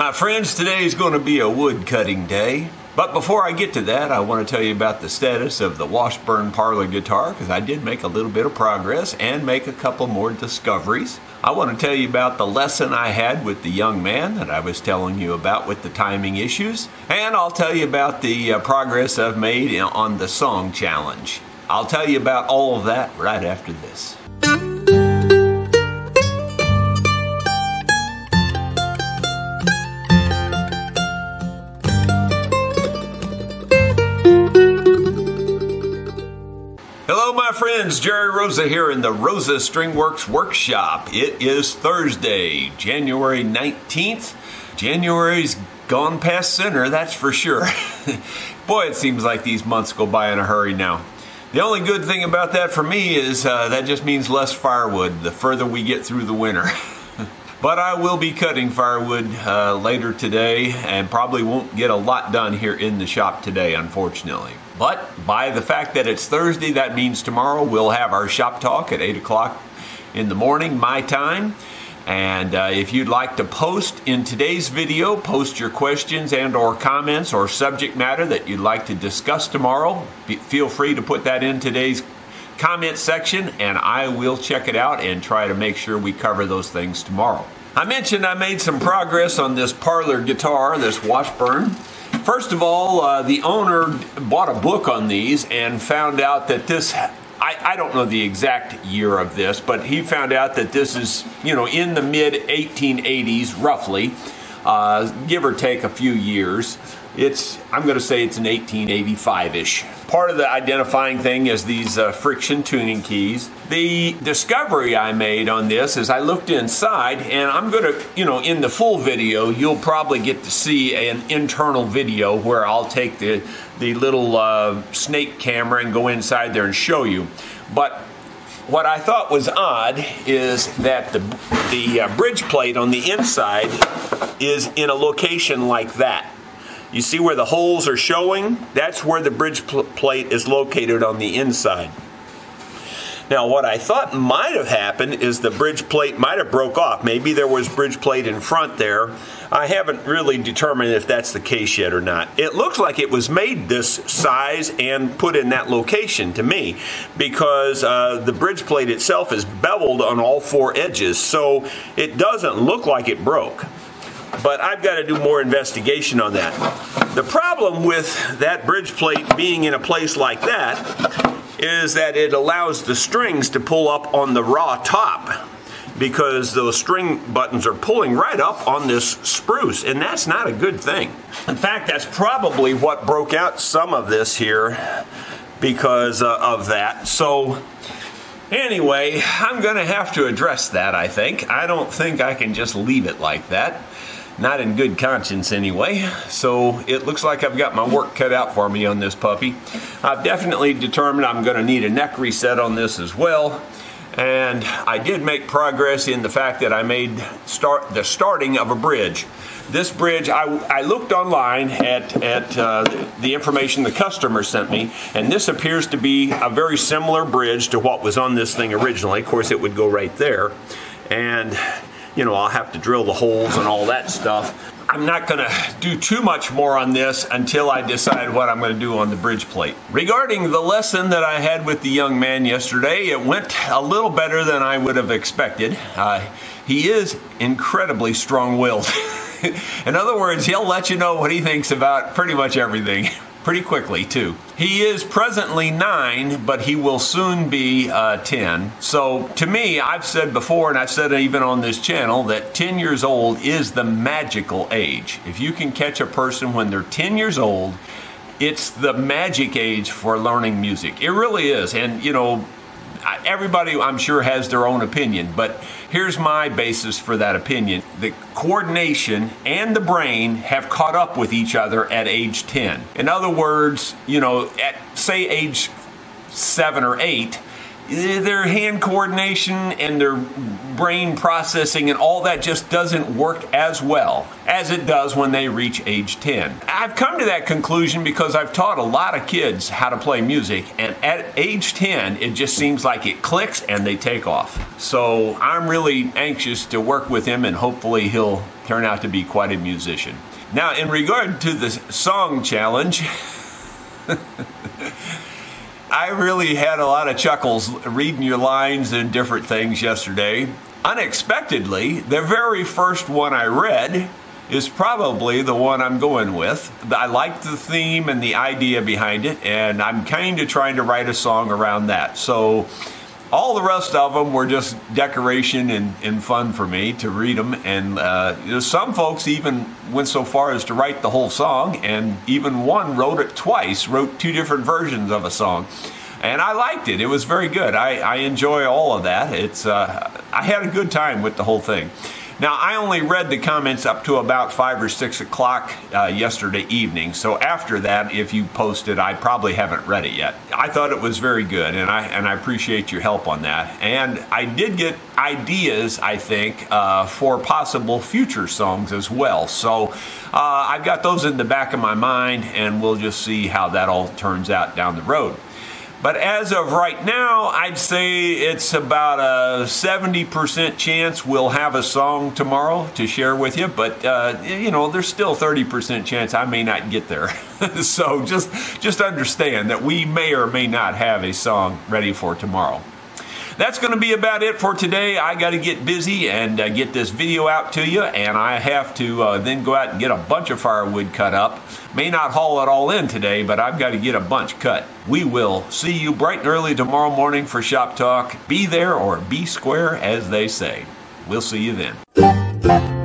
My friends, today is going to be a wood cutting day. But before I get to that, I want to tell you about the status of the Washburn Parlor guitar because I did make a little bit of progress and make a couple more discoveries. I want to tell you about the lesson I had with the young man that I was telling you about with the timing issues. And I'll tell you about the uh, progress I've made on the song challenge. I'll tell you about all of that right after this. Jerry Rosa here in the Rosa Stringworks Workshop. It is Thursday, January 19th. January's gone past center, that's for sure. Boy, it seems like these months go by in a hurry now. The only good thing about that for me is uh, that just means less firewood the further we get through the winter. but I will be cutting firewood uh, later today and probably won't get a lot done here in the shop today, unfortunately. But by the fact that it's Thursday, that means tomorrow we'll have our shop talk at 8 o'clock in the morning, my time. And uh, if you'd like to post in today's video, post your questions and or comments or subject matter that you'd like to discuss tomorrow, be, feel free to put that in today's comment section and I will check it out and try to make sure we cover those things tomorrow. I mentioned I made some progress on this parlor guitar, this Washburn. First of all, uh, the owner bought a book on these and found out that this I, I, don't know the exact year of this, but he found out that this is, you know, in the mid 1880s, roughly, uh, give or take a few years. It's, I'm going to say it's an 1885-ish. Part of the identifying thing is these uh, friction tuning keys. The discovery I made on this is I looked inside and I'm going to, you know, in the full video, you'll probably get to see an internal video where I'll take the, the little uh, snake camera and go inside there and show you. But what I thought was odd is that the, the uh, bridge plate on the inside is in a location like that. You see where the holes are showing? That's where the bridge pl plate is located on the inside. Now what I thought might have happened is the bridge plate might have broke off. Maybe there was bridge plate in front there. I haven't really determined if that's the case yet or not. It looks like it was made this size and put in that location to me because uh, the bridge plate itself is beveled on all four edges so it doesn't look like it broke but I've got to do more investigation on that. The problem with that bridge plate being in a place like that is that it allows the strings to pull up on the raw top because those string buttons are pulling right up on this spruce and that's not a good thing. In fact, that's probably what broke out some of this here because uh, of that. So anyway, I'm going to have to address that, I think. I don't think I can just leave it like that. Not in good conscience anyway. So it looks like I've got my work cut out for me on this puppy. I've definitely determined I'm going to need a neck reset on this as well. And I did make progress in the fact that I made start the starting of a bridge. This bridge, I, I looked online at, at uh, the information the customer sent me, and this appears to be a very similar bridge to what was on this thing originally. Of course, it would go right there. And you know, I'll have to drill the holes and all that stuff. I'm not going to do too much more on this until I decide what I'm going to do on the bridge plate. Regarding the lesson that I had with the young man yesterday, it went a little better than I would have expected. Uh, he is incredibly strong-willed. In other words, he'll let you know what he thinks about pretty much everything. pretty quickly too. He is presently nine, but he will soon be uh, 10. So to me, I've said before, and I've said even on this channel, that 10 years old is the magical age. If you can catch a person when they're 10 years old, it's the magic age for learning music. It really is. And you know, everybody I'm sure has their own opinion, but here's my basis for that opinion. The coordination and the brain have caught up with each other at age 10. In other words, you know, at say age seven or eight, their hand coordination and their brain processing and all that just doesn't work as well as it does when they reach age 10. I've come to that conclusion because I've taught a lot of kids how to play music, and at age 10, it just seems like it clicks and they take off. So I'm really anxious to work with him, and hopefully, he'll turn out to be quite a musician. Now, in regard to the song challenge, I really had a lot of chuckles reading your lines and different things yesterday. Unexpectedly, the very first one I read is probably the one I'm going with. I like the theme and the idea behind it, and I'm kind of trying to write a song around that. So all the rest of them were just decoration and, and fun for me to read them. And uh, you know, some folks even went so far as to write the whole song, and even one wrote it twice, wrote two different versions of a song. And I liked it. It was very good. I, I enjoy all of that. It's uh, I had a good time with the whole thing. Now, I only read the comments up to about 5 or 6 o'clock uh, yesterday evening, so after that, if you posted, I probably haven't read it yet. I thought it was very good, and I, and I appreciate your help on that. And I did get ideas, I think, uh, for possible future songs as well. So uh, I've got those in the back of my mind, and we'll just see how that all turns out down the road. But as of right now, I'd say it's about a 70% chance we'll have a song tomorrow to share with you. But, uh, you know, there's still 30% chance I may not get there. so just, just understand that we may or may not have a song ready for tomorrow. That's going to be about it for today. I got to get busy and uh, get this video out to you, and I have to uh, then go out and get a bunch of firewood cut up. May not haul it all in today, but I've got to get a bunch cut. We will see you bright and early tomorrow morning for Shop Talk. Be there or be square, as they say. We'll see you then.